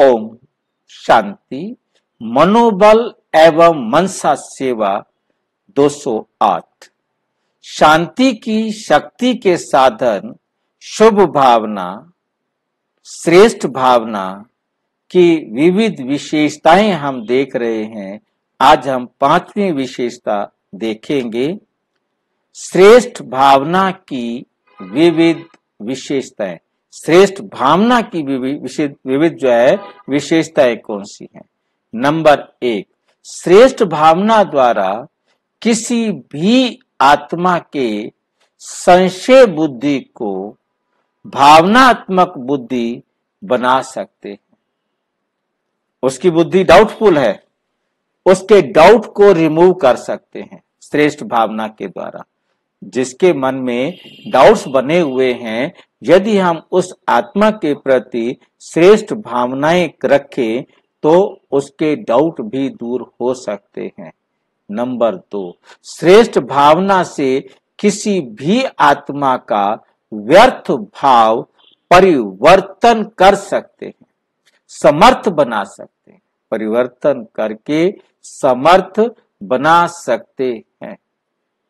ओम शांति, मनोबल एवं मनसा सेवा 208 शांति की शक्ति के साधन, शुभ भावना, श्रेष्ठ भावना की विविध विशेषताएँ हम देख रहे हैं। आज हम पांचवी विशेषता देखेंगे। श्रेष्ठ भावना की विविध विशेषताएँ। श्रेष्ठ भावना की विविध जो है, विशेषताएँ कौन सी हैं? नंबर एक, श्रेष्ठ भावना द्वारा किसी भी आत्मा के संशय बुद्धि को भावनात्मक बुद्धि बना सकते हैं। उसकी बुद्धि डाउटफुल है, उसके डाउट को रिमूव कर सकते हैं, श्रेष्ठ भावना के द्वारा। जिसके मन में डाउट्स बने हुए हैं, यदि हम उस आत्मा के प्रति श्रेष्ठ भावनाएँ रखें तो उसके डाउट भी दूर हो सकते हैं। नंबर दो, श्रेष्ठ भावना से किसी भी आत्मा का व्यर्थ भाव परिवर्तन कर सकते हैं, समर्थ बना सकते हैं, परिवर्तन करके समर्थ बना सकते हैं।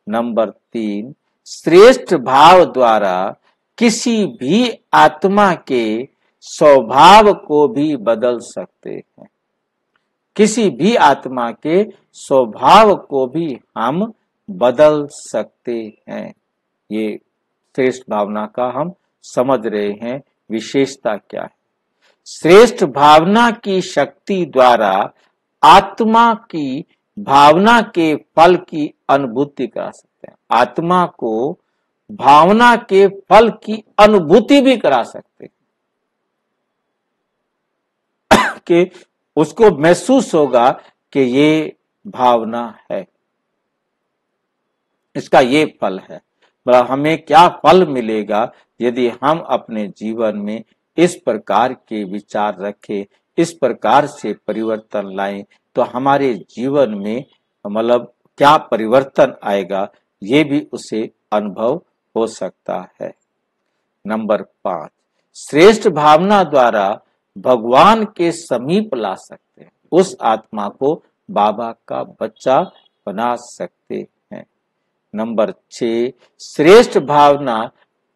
नंबर तीन, श्रेष्ठ भाव द्वारा किसी भी आत्मा के स्वभाव को भी बदल सकते हैं। किसी भी आत्मा के स्वभाव को भी हम बदल सकते हैं। ये श्रेष्ठ भावना का हम समझ रहे हैं, विशेषता क्या है। श्रेष्ठ भावना की शक्ति द्वारा आत्मा की भावना के फल की अनुभूति करा सकते हैं। आत्मा को भावना के फल की अनुभूति भी करा सकते हैं। कि उसको महसूस होगा कि ये भावना है। इसका ये फल है। बड़ा हमें क्या फल मिलेगा यदि हम अपने जीवन में इस प्रकार के विचार रखें, इस प्रकार से परिवर्तन लाएँ तो हमारे जीवन में मतलब क्या परिवर्तन आएगा, ये भी उसे अनुभव हो सकता है। नंबर पाँच, श्रेष्ठ भावना द्वारा भगवान के समीप ला सकते हैं। उस आत्मा को बाबा का बच्चा बना सकते हैं। नंबर छ श्रेष्ठ भावना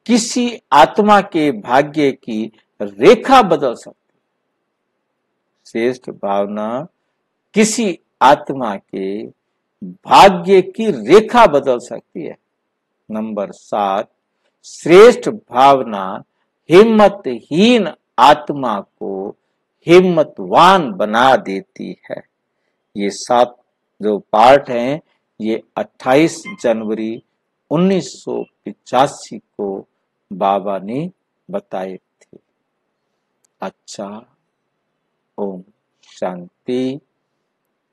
किसी आत्मा के भाग्य की रेखा बदल सकती श्रेष्ठ भावना किसी आत्मा के भाग्य की रेखा बदल सकती है। नंबर सात, श्रेष्ठ भावना, हिम्मतहीन आत्मा को हिम्मतवान बना देती है। ये सात जो पार्ट हैं, ये 28 जनवरी उन्नीस को बाबा ने बताए थे। अच्छा ओम शांति।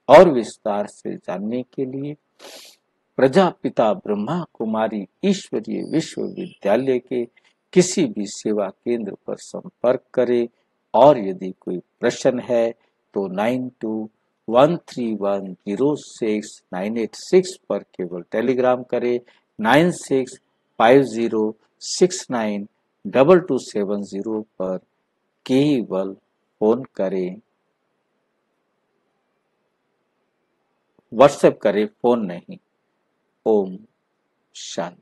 और विस्तार से जानने के लिए प्रजापिता ब्रह्मा कुमारी ईश्वरीय विश्वविद्यालय के किसी भी सेवा केंद्र पर संपर्क करें। और यदि कोई प्रश्न है तो nine two one three one zero six nine eight six पर केवल टेलीग्राम करें। Nine six five zero six nine double two seven zero पर केवल फ़ोन करें। व्हाट्सएप करें फ़ोन नहीं। ओम शांति।